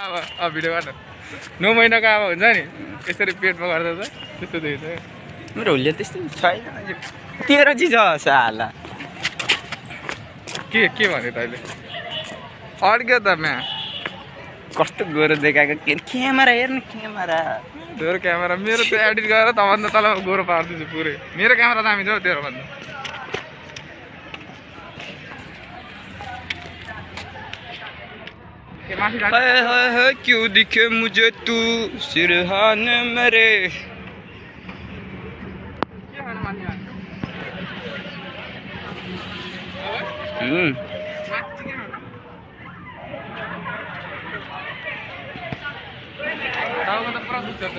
अब भिडियो गर्दा नौ महिनाको अब हुन्छ नि यसरी पेटमा गर्दा त त्यस्तो देख्छ मेरो हुलिया त्यस्तो छैन यो तेह्र चिज साला। के के भन्यो त अहिले? अड्क्यो त म्या। कस्तो गोरो देखाएको के क्यामेरा हेर्नु क्यामेरा। तेरो क्यामेरा मेरो त्यो एडिट गरेर तभन्दा तल गोरो पारिदिन्छु पुरै। मेरो क्यामेरा दामी छ हौ तेरो हाय हाय हाय क्यों दिखे मुझे तू सिरहाने मेरे। हम्म माथि के खानु? टाउको त पुरा दुख्छ त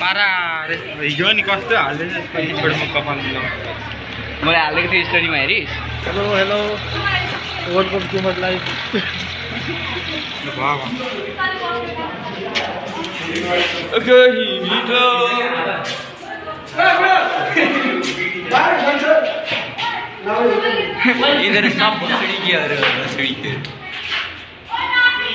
पारा हिजो नि कस्तो हाल्दै मैले हालेको थिएँ स्टोरीमा हेरिस् hello hello world cup gamer live केही मिठो यिनीहरू सब भोसडीकीहरू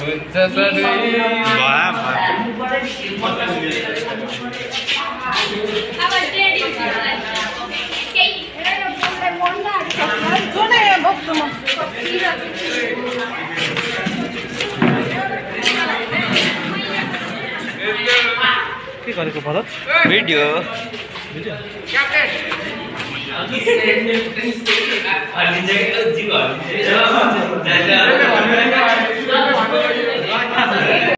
हुन्छ सधैँ के गरेको भरत भिडियो क्याप्टेन